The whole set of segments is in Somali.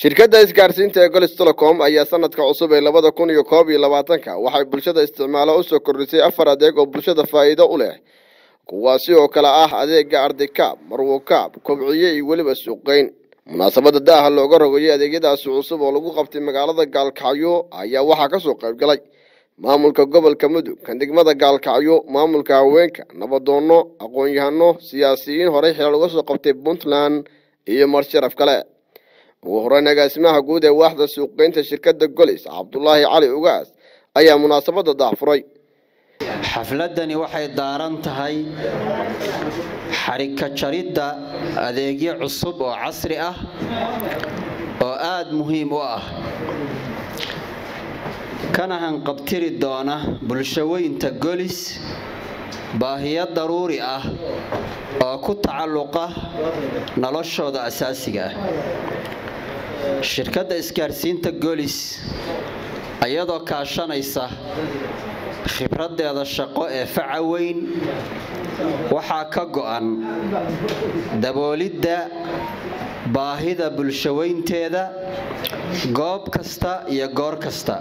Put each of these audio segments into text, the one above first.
shirkadda isgaarsiinta ee golis telecom ayaa sanadka cusub ee labada kun iyo koob iyo labaatanka waxay bulshada isticmaalo u soo kordhisay afar adeeg oo bulshada faa'iido u leh. Kuwaasi oo kale ah adeega ardikaab marwokaab kobciye iyo weliba suuqgeyn. Munaasabada daaha looga rogayay adeegyadaasi cusub oo lagu qabtay magaalada gaalkacyo ayaa waxaa ka soo qayb galay. Maamulka gobolka mudug kan degmada gaalkacyo maamulka haweenka nabadoono aqoon-yahano siyaasiyiin horey xilal uga soo qabtay puntland iyo marsharaf kale ugu horeyn agaasimaha guud ee waaxda suuqgeynta shirkadda golis cabdulaahi cali ugaas ayaa munaasabada daahfuray. Xafladani waxay daaran tahay xarika jaridda adeegyo cusub oo casri ah oo aada muhiim u ah. Kana hanqabtiri doona bulshaweynta golis baahiyo daruuri ah oo ku tacalluqa noloshooda asaasiga ah shirkadda isgaarsiinta golis iyadoo kaashanaysa khibraddeeda shaqo ee faca weyn waxaa ka go'an daboolidda baahida bulshaweynteeda goob kasta iyo goor kasta.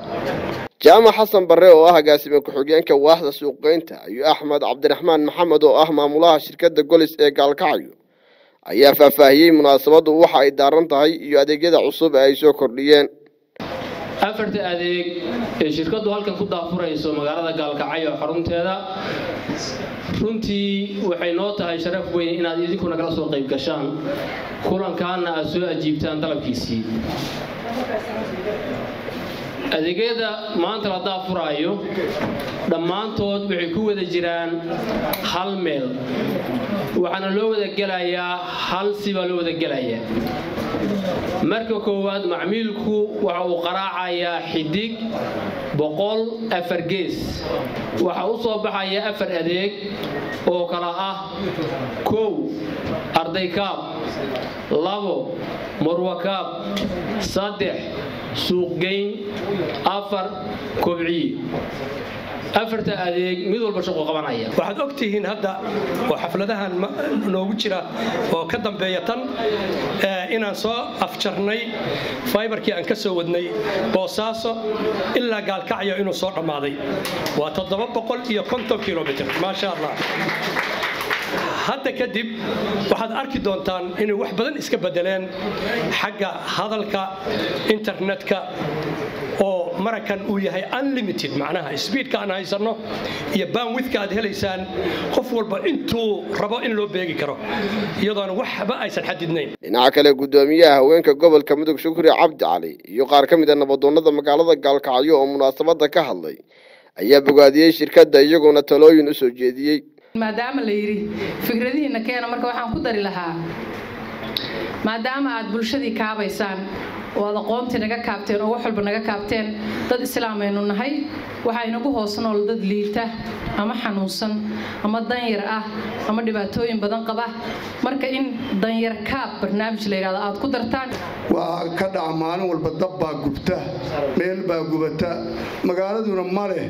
Jaamac xasan barre oo ah agaasime ku-xigeenka waaxda suuqgeynta iyo axmed cabdiraxmaan maxamed oo ah maamulaha shirkadda golis ee gaalkacyo ayaa faahfaahiyey munaasabadu waxa ay daaran tahay iyo adeegyada cusub ee ay soo kordhiyeen. Afarta adeeg ee shirkaddu halkan ku daafurayso magaalada gaalkacyo xarunteeda runtii waxay noo tahay sharaf weyn inaad idinku nagala soo qayb gashaan. Kulankaana aad soo ajiibtaan dalabkiisii. Adeegyada maanta la daafuraayo dhammaantood waxay ku wada jiraan hal meel waxaana loo wada gelayaa hal sibaa loo wada gelayaa marka koowaad macmiilku waxa uu qaraacayaa xidig boqol afar gees. Waxa u soo baxaya afar adeeg oo kala ah kow ardaykaab labo marwakaab saddex suuqgeyn afar kobciye. Afarta adeeg mid walba shaqo qabanaya. Waxaad og tihiin hadda oo xafladahan noogu jira oo ka dambeeya tan inaan soo afjarnay faybarkii aan ka soo wadnay boosaaso ilaa gaalkacyo inuu soo dhammaaday. Waa iyo konton kilomitr maasha allah hadda kadib waxaad arki doontaan inay wax badan iska bedeleen xagga hadalka internetka oo marakan uu yahay unlimited macnaha sbiidka aan haysanno iyo banwidka aad helaysaan qof walba intuu rabo in loo beegi karo iyadoona waxba aysan xadidnayn. Dhinaca kale guddoomiyaha haweenka gobolka mudug shukri cabdi cali iyo qaar ka mid a nabadoonnada magaalada gaalkacyo oo munaasabada ka hadlay ayaa bogaadiyey shirkadda iyagoona talooyin u soo jeediyey. Maadaama la yidhi fikradihiinna keena marka waxaan ku dari lahaa maadaama aad bulshadii kaabaysaan oo aad aqoontii naga kaabteen oo wax walba naga kaabteen. Dad islaamaynu nahay waxaa inagu hoos nool dad liita ama xanuunsan ama danyar ah ama dhibaatooyin badan qaba. Marka in danyar kaab barnaamij la yidhahdo aad ku dartaan. Waa ka dhaca maalin walba dab baa gubta meel baa gubata. Magaaladuna ma leh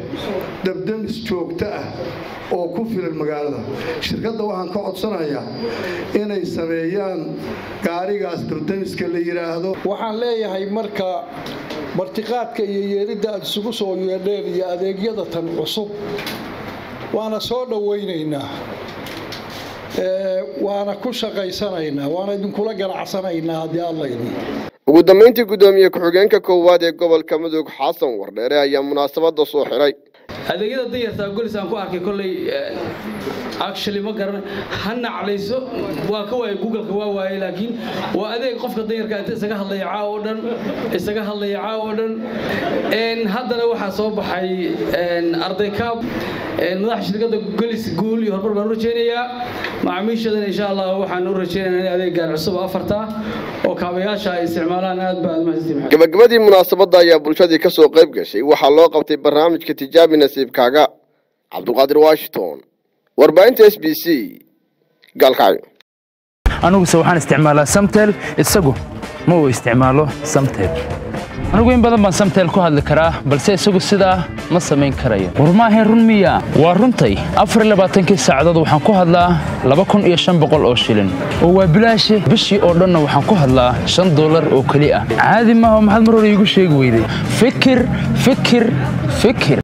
dabdamis joogto ah oo ku filan magaalada. Shirkadda waxaan ka codsanayaa inay sameeyaan gaarigaas dabdamiska la yidhaahdo waxaan leeyahay marka martiqaadka iyo yeeridda aad isugu soo yeedheen iyo adeegyada tan cusub. Waana soo dhowaynaynaa waana ku shaqaysanaynaa waana idinkula ganacsanaynaa haddii allayni ugu dambeyntii guddoomiye ku-xigeenka koowaad ee gobolka mudug xasan wardheere ayaa munaasabada soo xiray. Adeegyada danyartaa golis aan ku arkay kolley actually ma garan ha naclayso waa ka waaya googleka waa waaye laakiin waa adeeg qofka danyarka inta isaga hadlaya caaw oo dhan isaga hadlaya caaw oo dhan haddana waxaa soo baxay arday kaab madaxa shirkadda golis guul iyo horumar baan u rajaynayaa. Macaamiishadana insha allah waxaan u rajaynaynaa in adeeggaan cusub afarta oo kaabayaasha ay isticmaalaan aad baa gabagabadii munaasabada ayaa bulshadii ka soo qayb gashay. Waxaa loo qabtay barnaamijka tijaabi nasiibkaaga cabdulqaadir washington warbaahinta s b c gaalkacyo aniguse waxaan isticmaalaa samtel isagu ma uu isticmaalo samtel anigu in badan baan samtel ku hadli karaa balse isagu sidaa ma samayn karayo war maahayn run miya waa runtay afar iyo labaatankii saacadood waxaan ku hadlaa laba kun iyo shan boqol oo shilin oo waa bilaashi bishii oo dhanna waxaan ku hadlaa shan dollar oo keli ah caadi maaha maxaad mar hore iigu sheegi weyday fikir fikir fikir